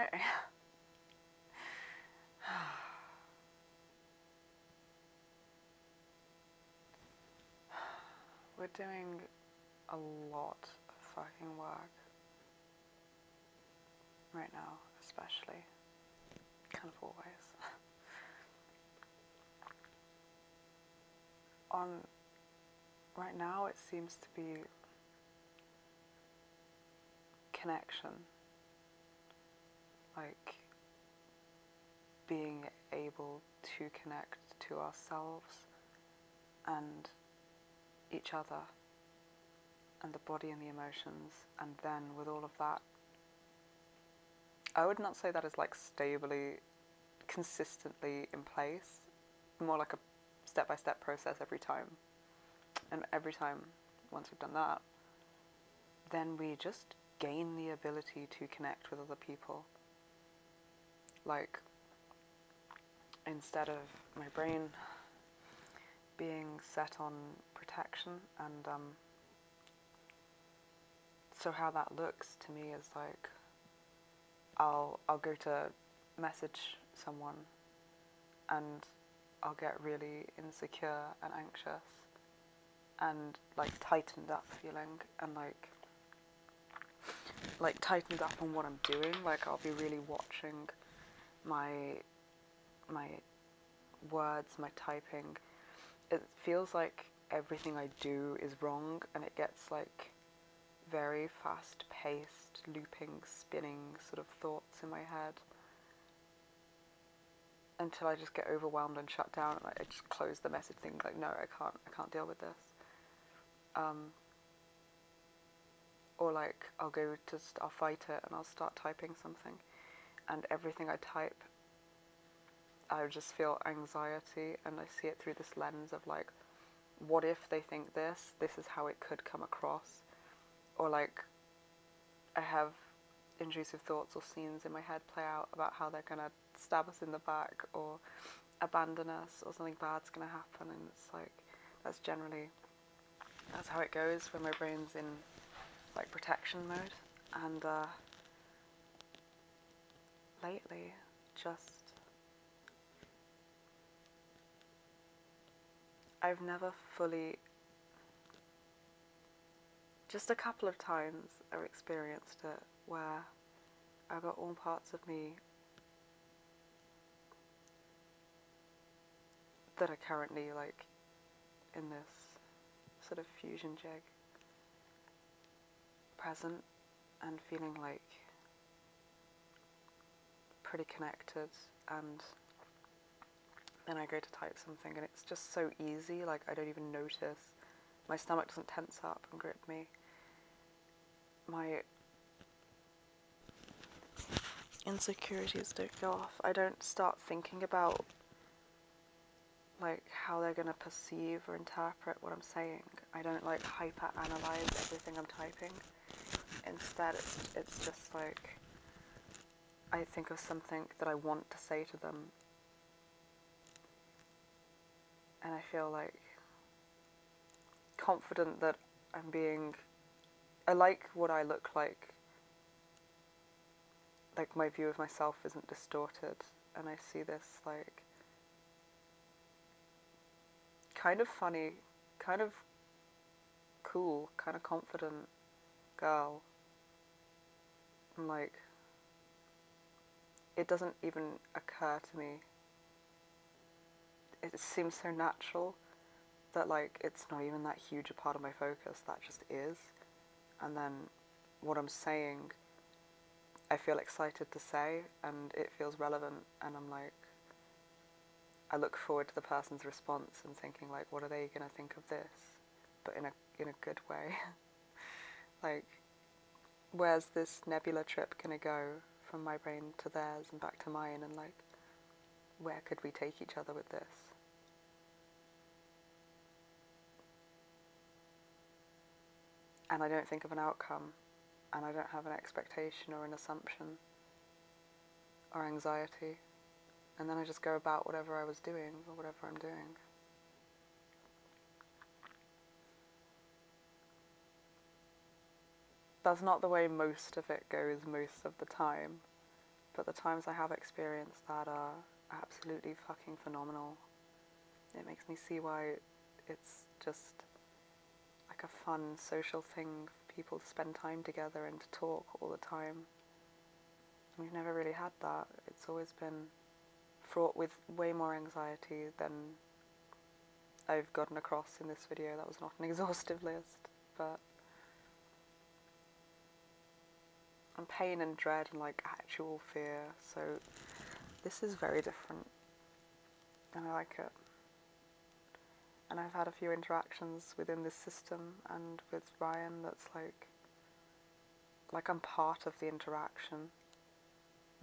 We're doing a lot of fucking work right now, especially. Kind of always. On right now, it seems to be connection, like being able to connect to ourselves and each other and the body and the emotions, and then with all of that, I would not say that is like stably, consistently in place, more like a step by step process every time. And every time, once we've done that, then we just gain the ability to connect with other people. Like, instead of my brain being set on protection and um, so how that looks to me is like I'll I'll go to message someone and I'll get really insecure and anxious and like tightened up feeling and like like tightened up on what I'm doing. Like I'll be really watching my my words my typing it feels like everything I do is wrong and it gets like very fast paced, looping, spinning sort of thoughts in my head until I just get overwhelmed and shut down and I just close the message thing like no I can't I can't deal with this. Um, or like I'll go to I'll fight it and I'll start typing something and everything I type I just feel anxiety and I see it through this lens of like what if they think this? This is how it could come across. Or like, I have intrusive thoughts or scenes in my head play out about how they're gonna stab us in the back or abandon us or something bad's gonna happen, and it's like that's generally that's how it goes when my brain's in like protection mode. And uh, lately, just I've never fully, just a couple of times I've experienced it where I've got all parts of me that are currently like in this sort of fusion jig present and feeling like pretty connected and then I go to type something and it's just so easy, like I don't even notice. My stomach doesn't tense up and grip me. My insecurities don't go off. I don't start thinking about like how they're gonna perceive or interpret what I'm saying. I don't like hyper analyze everything I'm typing. Instead it's it's just like I think of something that I want to say to them and I feel like confident that I'm being. I like what I look like. Like my view of myself isn't distorted, and I see this like kind of funny, kind of cool, kind of confident girl. I'm like, it doesn't even occur to me. It seems so natural that like it's not even that huge a part of my focus that just is. And then what i'm saying i feel excited to say and it feels relevant and i'm like i look forward to the person's response and thinking like what are they to think of this? But in a in a good way. Like where's this nebula trip to go from my brain to theirs and back to mine and like where could we take each other with this and I don't think of an outcome, and I don't have an expectation or an assumption or anxiety, and then I just go about whatever I was doing or whatever I'm doing. That's not the way most of it goes most of the time, but the times I have experienced that are absolutely fucking phenomenal. It makes me see why it's just like a fun social thing for people to spend time together and to talk all the time. We've never really had that. It's always been fraught with way more anxiety than I've gotten across in this video. That was not an exhaustive list, but and pain and dread and like actual fear. So this is very different, and I like it. And I've had a few interactions within this system and with Ryan that's like, like I'm part of the interaction,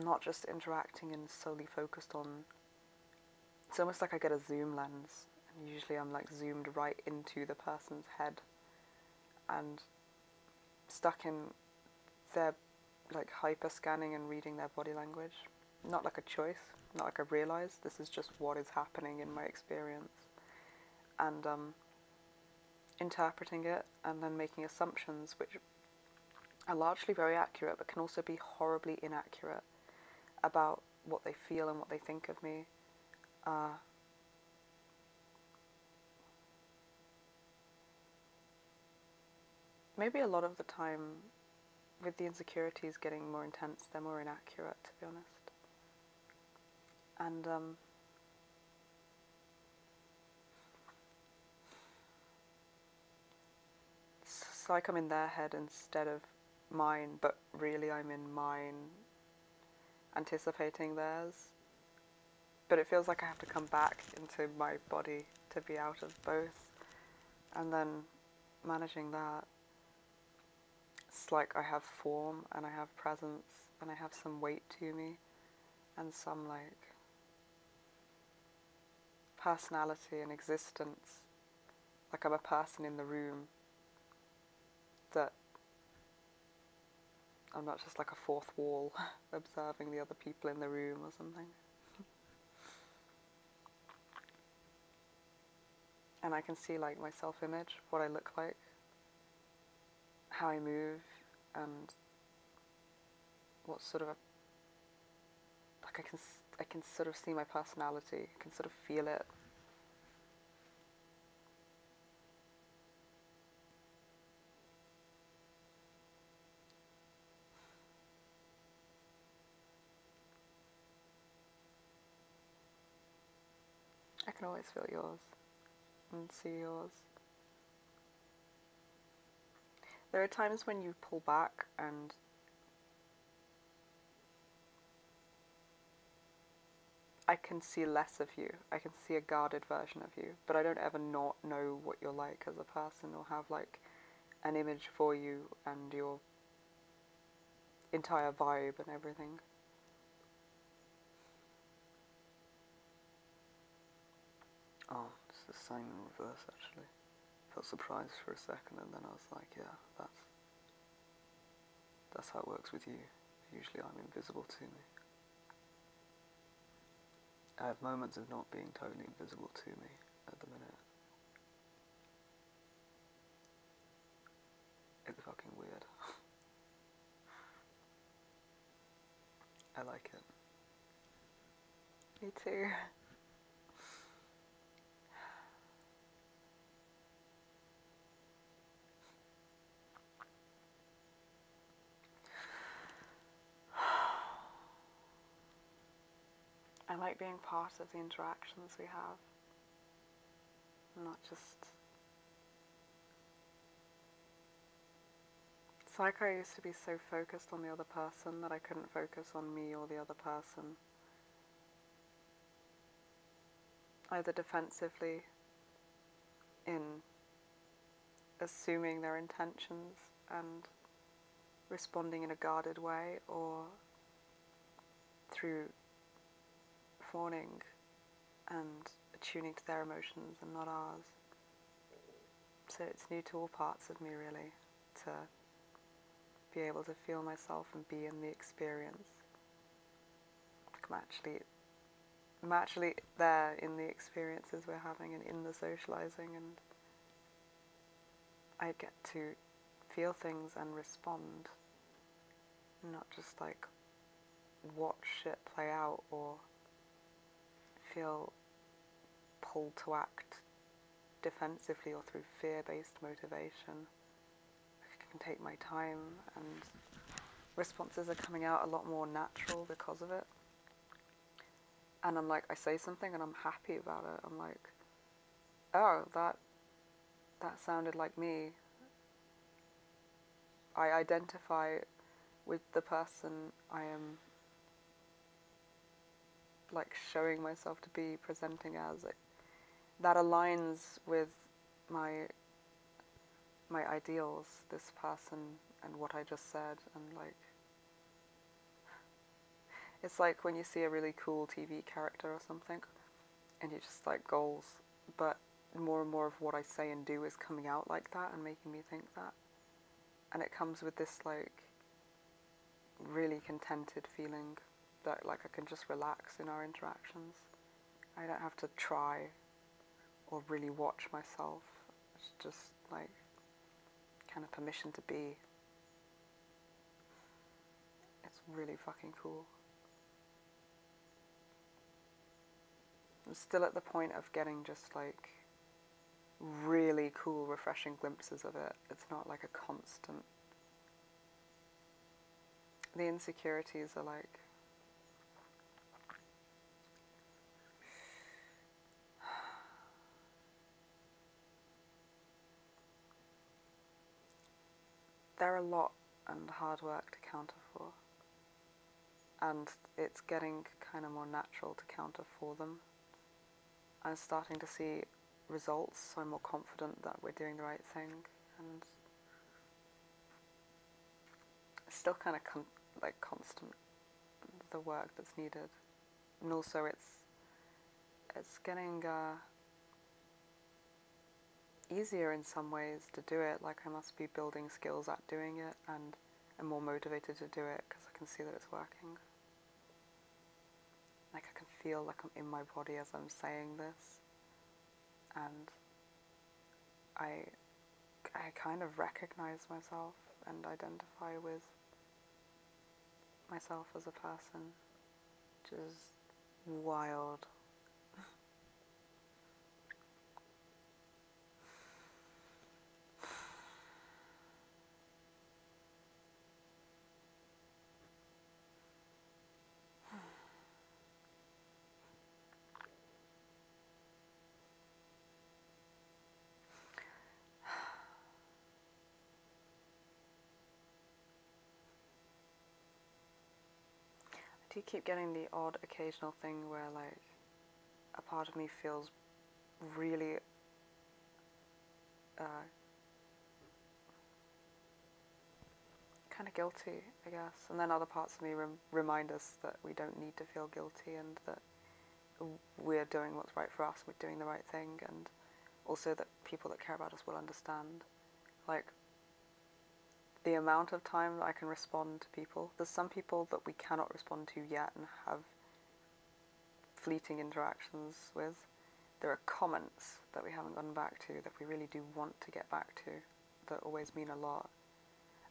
not just interacting and solely focused on. It's almost like I get a zoom lens, and usually I'm like zoomed right into the person's head and stuck in their like hyper scanning and reading their body language. Not like a choice, not like I realize this is just what is happening in my experience. And um, interpreting it and then making assumptions which are largely very accurate but can also be horribly inaccurate about what they feel and what they think of me. Uh, maybe a lot of the time with the insecurities getting more intense, they're more inaccurate, to be honest. And um, it's like I'm in their head instead of mine, but really I'm in mine, anticipating theirs. But it feels like I have to come back into my body to be out of both, and then managing that it's like I have form and I have presence and I have some weight to me and some like personality and existence. Like I'm a person in the room that I'm not just like a fourth wall observing the other people in the room or something. and I can see like my self image, what I look like how I move and what sort of a, like I can I can sort of see my personality, I can sort of feel it. I can always feel yours and see yours. There are times when you pull back and I can see less of you. I can see a guarded version of you, but I don't ever not know what you're like as a person or have like an image for you and your entire vibe and everything. Oh, it's the same in reverse actually felt surprised for a second and then I was like, yeah, that's that's how it works with you. Usually I'm invisible to me. I have moments of not being totally invisible to me at the minute. It's fucking weird. I like it. Me too. I like being part of the interactions we have, not just. I used to be so focused on the other person that I couldn't focus on me or the other person. Either defensively, in assuming their intentions and responding in a guarded way, or through fawning and attuning to their emotions and not ours. So it's new to all parts of me really to be able to feel myself and be in the experience. I'm actually I'm actually there in the experiences we're having and in the socializing and I get to feel things and respond, not just like watch shit play out or feel pulled to act defensively or through fear-based motivation. I can take my time and responses are coming out a lot more natural because of it. And I'm like, I say something and I'm happy about it. I'm like, oh, that that sounded like me. I identify with the person I am like showing myself to be presenting as it, that aligns with my my ideals this person and what I just said and like it's like when you see a really cool TV character or something and you just like goals but more and more of what I say and do is coming out like that and making me think that. And it comes with this like really contented feeling that like I can just relax in our interactions. I don't have to try or really watch myself. It's just like kind of permission to be. It's really fucking cool. I'm still at the point of getting just like really cool, refreshing glimpses of it. It's not like a constant. The insecurities are like they're a lot and hard work to counter for. And it's getting kind of more natural to counter for them. I'm starting to see results, so I'm more confident that we're doing the right thing. And it's still kind of con- like constant, the work that's needed. And also it's, it's getting, uh, easier in some ways to do it. Like I must be building skills at doing it and I'm more motivated to do it because I can see that it's working. Like I can feel like I'm in my body as I'm saying this, and I, I kind of recognize myself and identify with myself as a person, which is wild. Do keep getting the odd occasional thing where like a part of me feels really uh, kind of guilty, I guess, and then other parts of me rem- remind us that we don't need to feel guilty and that we're doing what's right for us, we're doing the right thing, and also that people that care about us will understand. Like, the amount of time I can respond to people. There's some people that we cannot respond to yet and have fleeting interactions with. There are comments that we haven't gotten back to that we really do want to get back to that always mean a lot.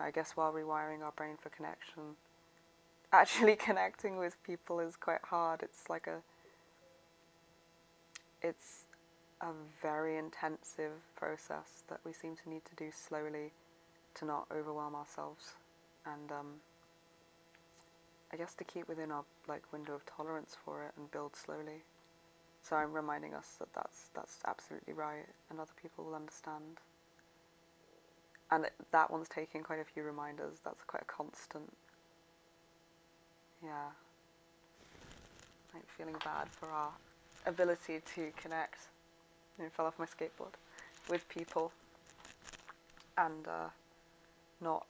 I guess while rewiring our brain for connection, actually connecting with people is quite hard. It's like a it's a very intensive process that we seem to need to do slowly to not overwhelm ourselves and um, I guess to keep within our like window of tolerance for it and build slowly. So I'm reminding us that that's that's absolutely right, and other people will understand. And that one's taking quite a few reminders. That's quite a constant. Yeah. Like feeling bad for our ability to connect. You know, fell off my skateboard with people, and. Uh, not.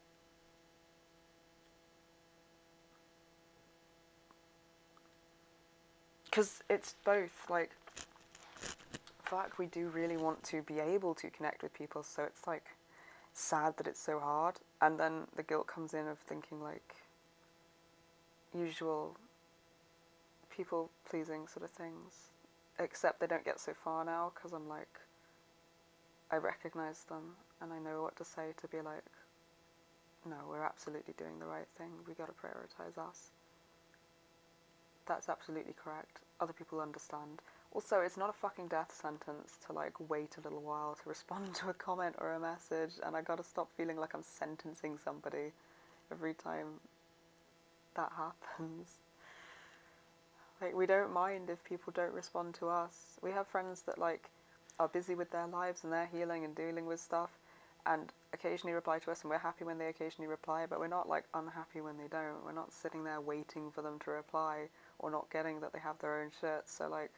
Because it's both like fuck we do really want to be able to connect with people so it's like sad that it's so hard. And then the guilt comes in of thinking like usual people pleasing sort of things. Except they don't get so far now because i'm like i recognize them and i know what to say to be like no, we're absolutely doing the right thing. We got to prioritize us. That's absolutely correct. Other people understand. Also, it's not a fucking death sentence to like wait a little while to respond to a comment or a message, and I gotta stop feeling like I'm sentencing somebody every time that happens. Like, we don't mind if people don't respond to us. We have friends that like are busy with their lives and they're healing and dealing with stuff, and occasionally reply to us, and we're happy when they occasionally reply, but we're not like unhappy when they don't. We're not sitting there waiting for them to reply or not getting that they have their own shirts. So like